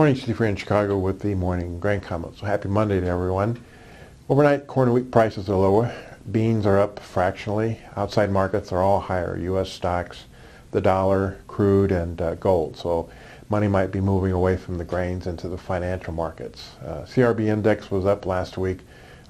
Morning, Steve Freed in Chicago with the morning grain comments. So happy Monday to everyone. Overnight, corn and wheat prices are lower. Beans are up fractionally. Outside markets are all higher. U.S. stocks, the dollar, crude, and uh, gold. So money might be moving away from the grains into the financial markets. Uh, CRB index was up last week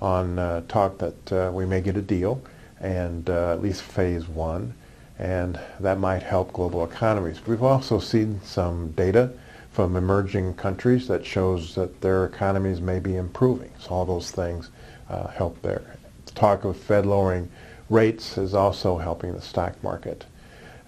on uh, talk that uh, we may get a deal and uh, at least phase one and that might help global economies. We've also seen some data from emerging countries that shows that their economies may be improving. So all those things uh, help there. Talk of Fed lowering rates is also helping the stock market.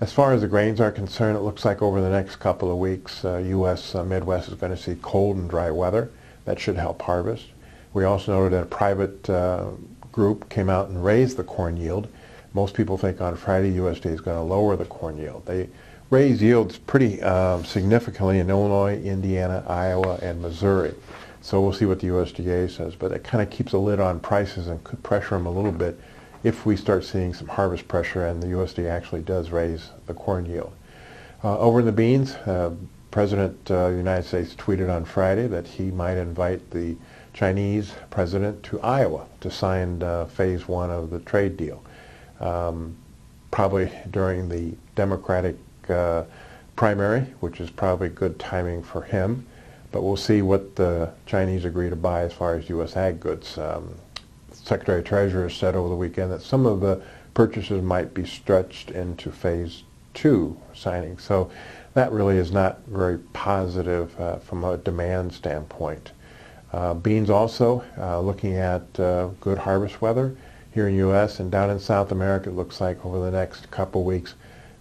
As far as the grains are concerned, it looks like over the next couple of weeks, uh, U.S. Uh, Midwest is going to see cold and dry weather. That should help harvest. We also noted that a private uh, group came out and raised the corn yield. Most people think on Friday USDA is going to lower the corn yield. They raised yields pretty um, significantly in Illinois, Indiana, Iowa, and Missouri. So we'll see what the USDA says. But it kind of keeps a lid on prices and could pressure them a little bit if we start seeing some harvest pressure and the USDA actually does raise the corn yield. Uh, over in the beans, uh, President uh, of the United States tweeted on Friday that he might invite the Chinese president to Iowa to sign uh, phase one of the trade deal. Um, probably during the Democratic uh, primary, which is probably good timing for him. But we'll see what the Chinese agree to buy as far as U.S. ag goods. Um, Secretary of Treasury said over the weekend that some of the purchases might be stretched into phase two signing. So that really is not very positive uh, from a demand standpoint. Uh, beans also, uh, looking at uh, good harvest weather here in U.S. and down in South America, it looks like over the next couple weeks,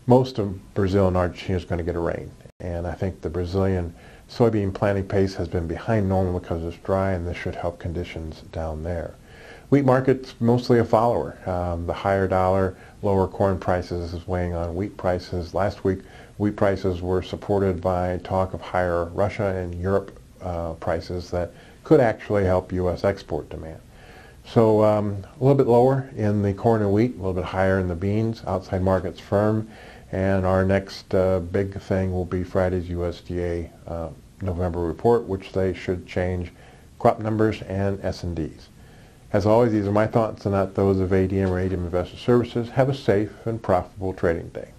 most of Brazil and Argentina is going to get a rain. And I think the Brazilian soybean planting pace has been behind normal because it's dry, and this should help conditions down there. Wheat market's mostly a follower. Um, the higher dollar, lower corn prices is weighing on wheat prices. Last week, wheat prices were supported by talk of higher Russia and Europe uh, prices that could actually help U.S. export demand. So um, a little bit lower in the corn and wheat, a little bit higher in the beans. Outside markets firm. And our next uh, big thing will be Friday's USDA uh, November report, which they should change crop numbers and S&Ds. As always, these are my thoughts and not those of ADM or ADM Investor Services. Have a safe and profitable trading day.